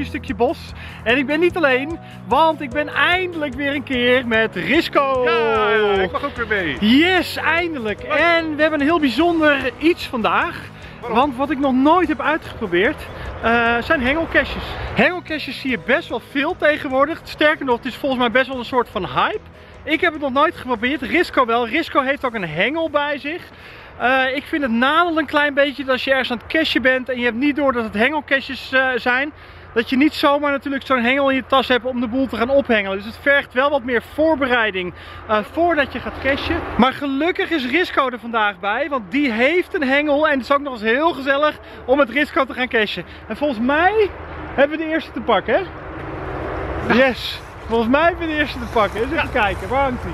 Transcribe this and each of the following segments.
mooie stukje bos. En ik ben niet alleen, want ik ben eindelijk weer een keer met Risco. Ja, ik mag ook weer mee. Yes, eindelijk. En we hebben een heel bijzonder iets vandaag. Waarom? Want wat ik nog nooit heb uitgeprobeerd, eh, zijn hengelkastjes. Hengelkastjes zie je best wel veel tegenwoordig. Sterker nog, het is volgens mij best wel een soort van hype. Ik heb het nog nooit geprobeerd, Risco wel. Risco heeft ook een hengel bij zich. Eh, ik vind het nadeel een klein beetje dat als je ergens aan het kastje bent en je hebt niet door dat het hengelkastjes eh, zijn. Dat je niet zomaar natuurlijk zo'n hengel in je tas hebt om de boel te gaan ophengelen. Dus het vergt wel wat meer voorbereiding eh, voordat je gaat cashen. Maar gelukkig is Risco er vandaag bij, want die heeft een hengel en het is ook nog eens heel gezellig om met Risco te gaan cashen. En volgens mij hebben we de eerste te pakken, hè? Yes! Volgens mij hebben we de eerste te pakken. Eens even kijken, waar hangt?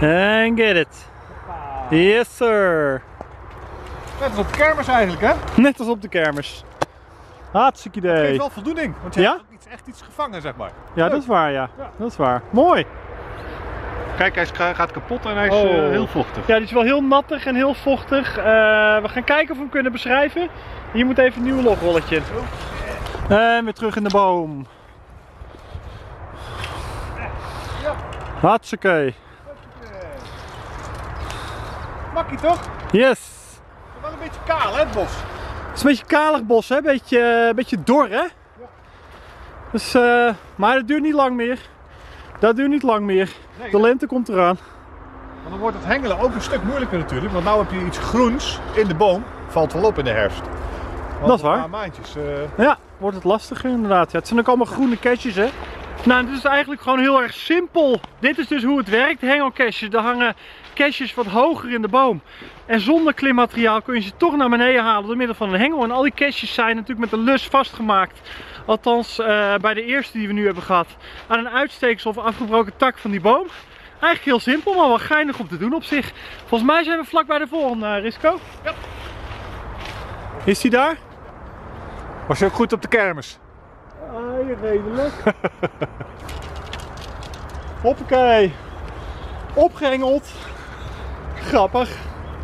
En get it. Yes sir. Net als op de kermis eigenlijk, hè? Net als op de kermis. Hartstikke Geeft idee. wel voldoening, want je Ja? hebt iets, echt iets gevangen, zeg maar. Ja, dat is waar, ja. Ja. Dat is waar. Mooi. Kijk, hij is- gaat kapot en hij is Oh. eh, heel vochtig. Ja, die is wel heel nattig en heel vochtig. Eh, we gaan kijken of we hem kunnen beschrijven. Hier moet even een nieuw logrolletje. En weer terug in de boom. Hartstikke. Makkie toch? Yes. Wel een beetje kaal, hè, het bos. Het is een beetje kalig bos, hè? Beetje, beetje dor, hè? Dus, eh, maar dat duurt niet lang meer. Dat duurt niet lang meer. Nee, De lente komt eraan. Want dan wordt het hengelen ook een stuk moeilijker natuurlijk. Want nu heb je iets groens in de boom. Valt wel op in de herfst. Want Dat is waar. Een paar maandjes. eh, Ja, wordt het lastiger inderdaad. Ja, het zijn ook allemaal groene kastjes, hè? Nou, het is eigenlijk gewoon heel erg simpel. Dit is dus hoe het werkt, hengelkastjes. Er hangen kastjes wat hoger in de boom. En zonder klimmateriaal kun je ze toch naar beneden halen door middel van een hengel. En al die kastjes zijn natuurlijk met een lus vastgemaakt. Althans, eh, bij de eerste die we nu hebben gehad. Aan een uitsteeksel of afgebroken tak van die boom. Eigenlijk heel simpel, maar wel geinig om te doen op zich. Volgens mij zijn we vlak bij de volgende, eh, Risco. Ja. Is die daar? Was je ook goed op de kermis? Ah, redelijk. Hoppakee. Opgehengeld. Grappig.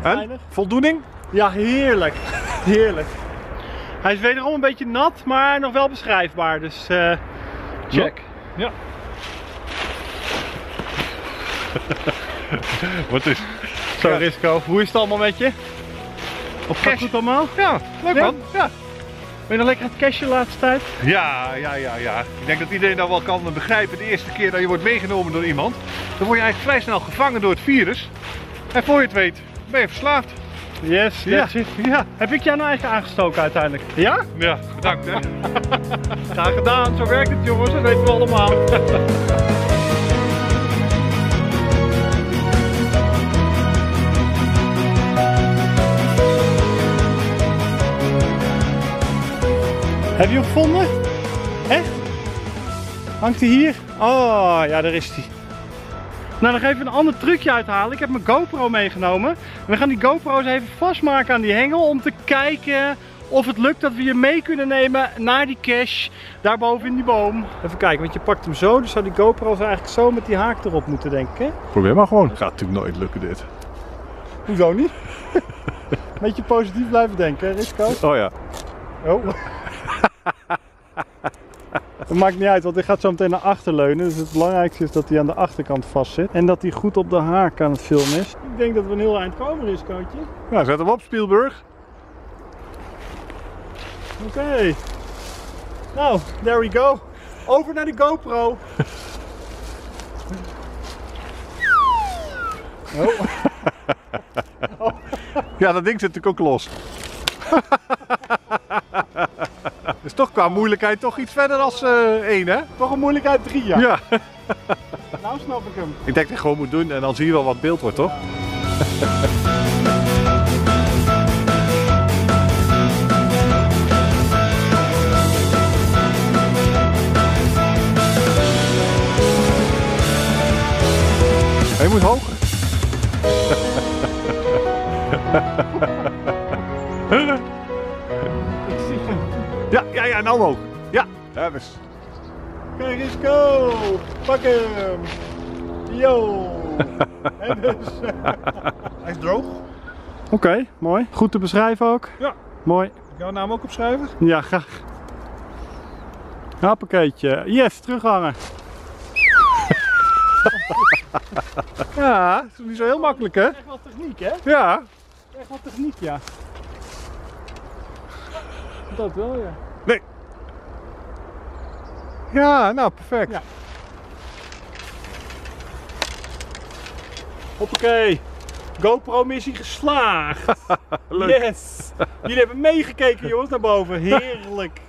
En? Weinig. Voldoening? Ja, heerlijk. Heerlijk. Hij is wederom een beetje nat, maar nog wel beschrijfbaar. Dus eh, check. Ja. Wat is? Zo Ja. Risco, hoe is het allemaal met je? Op Gaat goed allemaal? Ja, leuk Ja? man. Ja. Ben je nog lekker aan het cashen de laatste tijd? Ja, ja, ja, ja. Ik denk dat iedereen dat wel kan begrijpen. De eerste keer dat je wordt meegenomen door iemand, dan word je eigenlijk vrij snel gevangen door het virus. En voor je het weet, ben je verslaafd. Yes, Ja. it. Ja. Heb ik jou nou eigen aangestoken uiteindelijk? Ja? Ja, bedankt hè. Graag gedaan, zo werkt het jongens, dat weten we allemaal. Heb je hem gevonden? Echt? Hangt hij hier? Oh, ja, daar is hij. Nou, nog even een ander trucje uithalen. Ik heb mijn GoPro meegenomen. We gaan die GoPro's even vastmaken aan die hengel om te kijken of het lukt dat we je mee kunnen nemen naar die cache daarboven in die boom. Even kijken, want je pakt hem zo, dus zou die GoPro's eigenlijk zo met die haak erop moeten, denk ik. Hè? Probeer maar gewoon. Gaat natuurlijk nooit lukken dit. Hoezo niet? Beetje positief blijven denken, hè, Risco? Oh ja. Oh. Dat maakt niet uit, want hij gaat zo meteen naar achter leunen. Dus het belangrijkste is dat hij aan de achterkant vast zit. En dat hij goed op de haak aan het filmen is. Ik denk dat we een heel eind komen, Riscootje. Nou, zet hem op Spielberg. Oké. Nou, there we go. Over naar de GoPro. Ja, dat ding zit natuurlijk ook los. is toch qua moeilijkheid toch iets verder als eh één, hè? Toch een moeilijkheid 3 jaar. Ja. Nou snap ik hem. Ik denk dat je gewoon moet doen en dan zie je wel wat beeld wordt, toch? Hij moet hoger. Ja, ja, nou omhoog. Ja, ja dus. Kijk eens, go! Pak hem! Yo! en dus... Hij is droog. Oké, mooi. Goed te beschrijven ook. Ja. Mooi. ik jouw naam ook opschrijven? Ja, graag. Happakeetje. Yes, terughangen. Ja, dat is niet zo heel makkelijk hè? Echt wel techniek, hè? Ja. Echt wel techniek, ja. Dat wel, ja. Nee. Ja, nou perfect. Ja. Hoppakee. GoPro-missie geslaagd. Leuk. Yes. Jullie hebben meegekeken, jongens, naar boven. Heerlijk.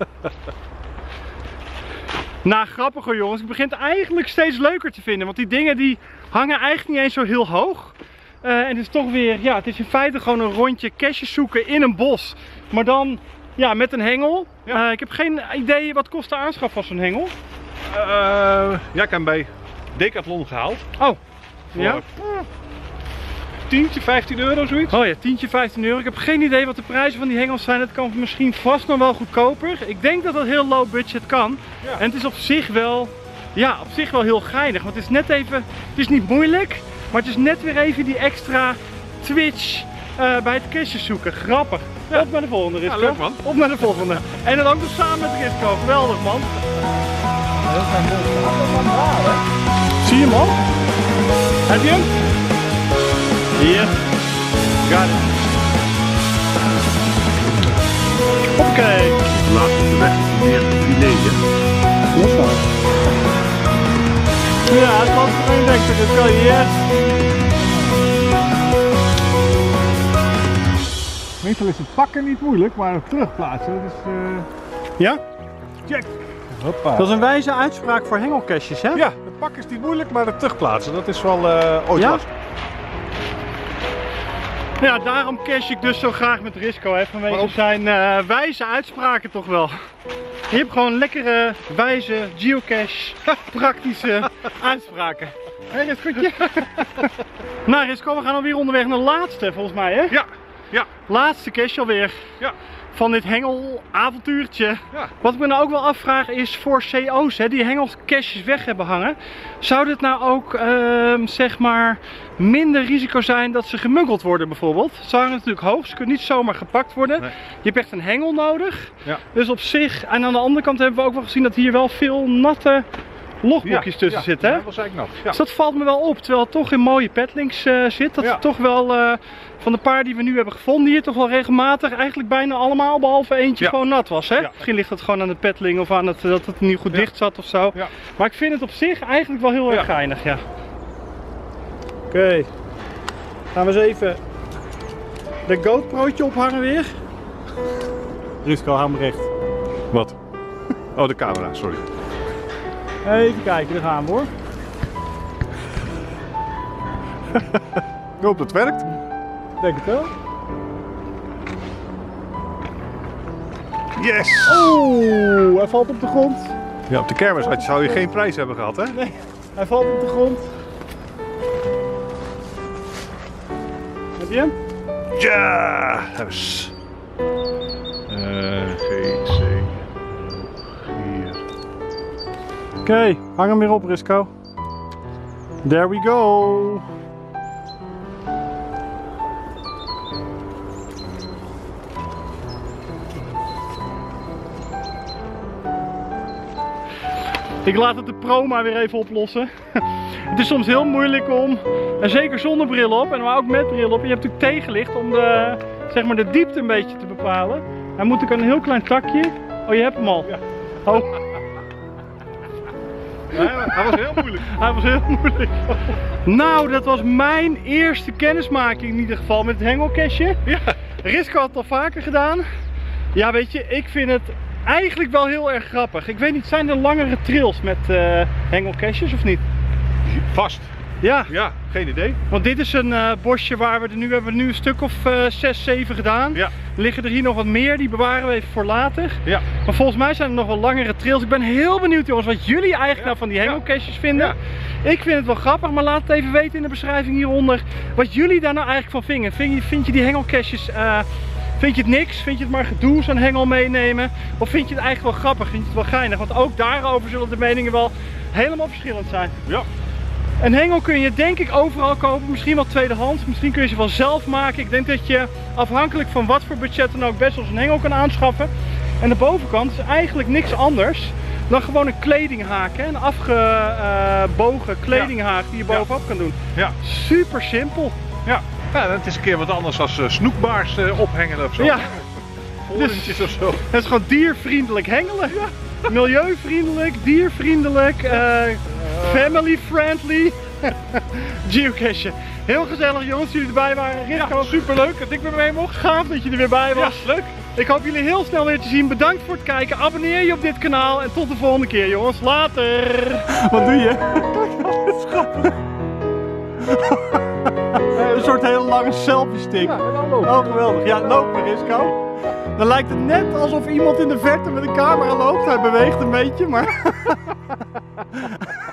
Nou, grappig hoor, jongens. Ik begin het eigenlijk steeds leuker te vinden. Want die dingen die hangen eigenlijk niet eens zo heel hoog. Eh, en het is toch weer, ja, het is in feite gewoon een rondje caches zoeken in een bos. Maar dan, ja, met een hengel. Ja. Eh, ik heb geen idee wat kost de aanschaf van zo'n hengel. Eh, ja, ik heb hem bij Decathlon gehaald. Oh, Voor ja? tientje, 15 euro zoiets. Oh ja, tientje, 15 euro. Ik heb geen idee wat de prijzen van die hengels zijn. Het kan misschien vast nog wel goedkoper. Ik denk dat dat heel low budget kan. Ja. En het is op zich wel, ja, op zich wel heel geinig. Want het is net even, het is niet moeilijk, maar het is net weer even die extra twitch eh, bij het kistjes zoeken. Grappig. Op naar de volgende, Risco. leuk, man. Op naar de volgende. En dan ook nog samen met Risco. Geweldig, man. Zie je hem al? Heb je hem? Hier. Got it. Oké. Laat op de weg weer filet. Ja, het was denk ik. Het kan yes. Meestal is het pakken niet moeilijk, maar het terugplaatsen, dat is... eh, Ja? check. Hoppa. Dat is een wijze uitspraak voor hengelkastjes, hè? Ja, het pakken is niet moeilijk, maar het terugplaatsen, dat is wel eh ooit Ja? lastig. Ja, daarom cash ik dus zo graag met Risco, hè, vanwege Waarom? zijn eh, wijze uitspraken toch wel. Je hebt gewoon lekkere, wijze, geocache, praktische uitspraken. Hé, Riscootje? nou Risco, we gaan alweer onderweg naar de laatste volgens mij, hè? Ja, ja, Laatste cache alweer ja. van dit hengelavontuurtje. Ja. Wat ik me nou ook wel afvraag is voor CO's hè, die hengelcaches weg hebben hangen. Zou dit nou ook ehm, zeg maar minder risico zijn dat ze gemuggeld worden bijvoorbeeld? Ze hangen natuurlijk hoog, ze kunnen niet zomaar gepakt worden. Nee. Je hebt echt een hengel nodig. Ja. Dus op zich, en aan de andere kant hebben we ook wel gezien dat hier wel veel natte logboekjes tussen ja, zitten. Hè? Dat was eigenlijk nat. Ja. Dus dat valt me wel op, terwijl het toch in mooie petlinks eh, zit. Dat Ja. het toch wel eh, van de paar die we nu hebben gevonden hier toch wel regelmatig, eigenlijk bijna allemaal behalve eentje Ja. gewoon nat was. Hè? Ja. Misschien ligt het gewoon aan de petling of aan het, dat het niet goed Ja. dicht zat of zo. Ja. Maar ik vind het op zich eigenlijk wel heel erg geinig, ja. Oké, gaan we eens even de GoPro'tje ophangen weer. Rusco, hou me recht. Wat? Oh, de camera, sorry. Even kijken, daar gaan we hoor. Ik hoop dat het werkt. Denk het wel. Yes! Oeh, hij valt op de grond. Ja, op de kermis had je- zou je geen prijs hebben gehad, hè? Nee, hij valt op de grond. Heb je hem? Ja! Dus. Eh, G, Oké, hang hem weer op, Risco. There we go. Ik laat het de pro maar weer even oplossen. Het is soms heel moeilijk om, en zeker zonder bril op, en maar ook met bril op, je hebt natuurlijk tegenlicht om de, zeg maar de diepte een beetje te bepalen. Hij moet ook een heel klein takje. Oh, je hebt hem al. Ja. Oh. Hij was heel moeilijk. Hij was heel moeilijk. Nou, dat was mijn eerste kennismaking in ieder geval met het hengelkastje. Ja. Risco had het al vaker gedaan. Ja, weet je, ik vind het eigenlijk wel heel erg grappig. Ik weet niet, zijn er langere trails met hengelkastjes of niet? Vast. Ja, Ja, geen idee. want dit is een eh, bosje waar we er nu hebben we nu een stuk of eh 6, 7 gedaan. Ja. Er liggen er hier nog wat meer, die bewaren we even voor later. Ja. Maar volgens mij zijn er nog wel langere trails. Ik ben heel benieuwd jongens wat jullie eigenlijk Ja. nou van die hengelkastjes vinden. Ik vind het wel grappig, maar laat het even weten in de beschrijving hieronder wat jullie daar nou eigenlijk van vinden. Vind je, vind je die hengelkastjes, eh, vind je het niks? Vind je het maar gedoe, zo'n hengel meenemen? Of vind je het eigenlijk wel grappig? Vind je het wel geinig? Want ook daarover zullen de meningen wel helemaal verschillend zijn. Ja. Een hengel kun je denk ik overal kopen, misschien wel tweedehands, misschien kun je ze wel zelf maken. Ik denk dat je afhankelijk van wat voor budget dan ook best wel een hengel kan aanschaffen. En de bovenkant is eigenlijk niks anders dan gewoon een kledinghaak, hè? een afgebogen kledinghaak die je bovenop kan doen. Ja. Super simpel. Ja. ja, het is een keer wat anders als uh, snoekbaars uh, ophengen of zo. Ja. Vorentjes of zo. Het is gewoon diervriendelijk hengelen. Milieuvriendelijk, diervriendelijk, uh, family friendly. Geocache. Heel gezellig jongens, jullie erbij waren. Ritko, ja, superleuk dat ik er mee mocht. Gaaf dat je er weer bij was. Ja, leuk. Ik hoop jullie heel snel weer te zien. Bedankt voor het kijken. Abonneer je op dit kanaal. En tot de volgende keer jongens. Later. Wat doe je? Dat is grappig. Een soort hele lange selfie stick. Ja. Oh geweldig. Ja, lopen Risco. Dan lijkt het net alsof iemand in de verte met een camera loopt. Hij beweegt een beetje, maar...